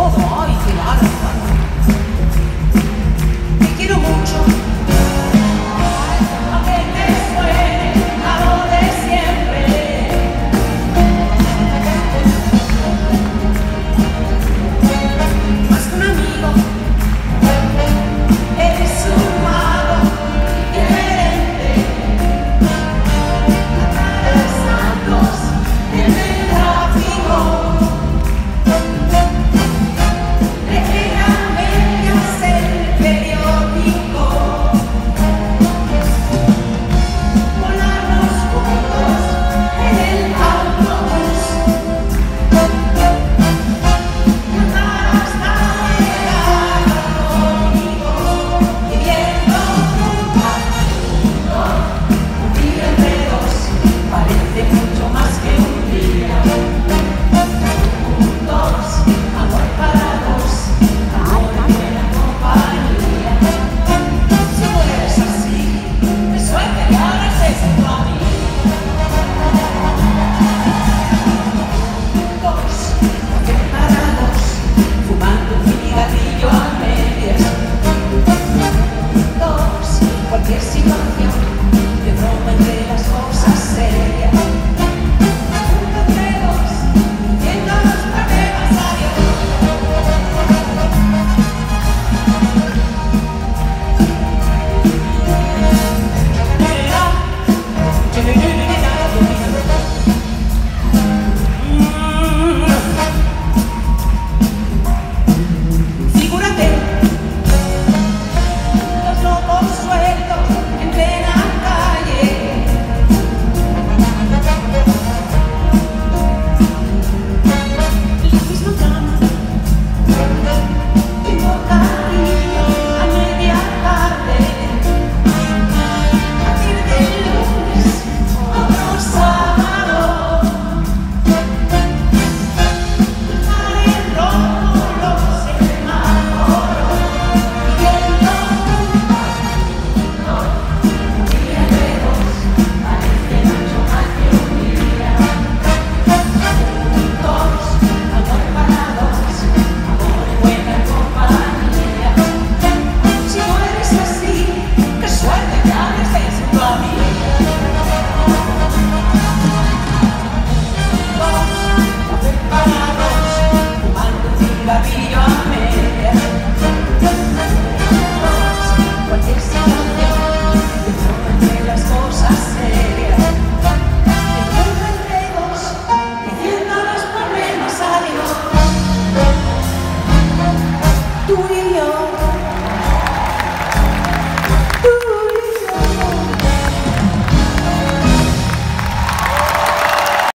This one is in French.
Ojo, y si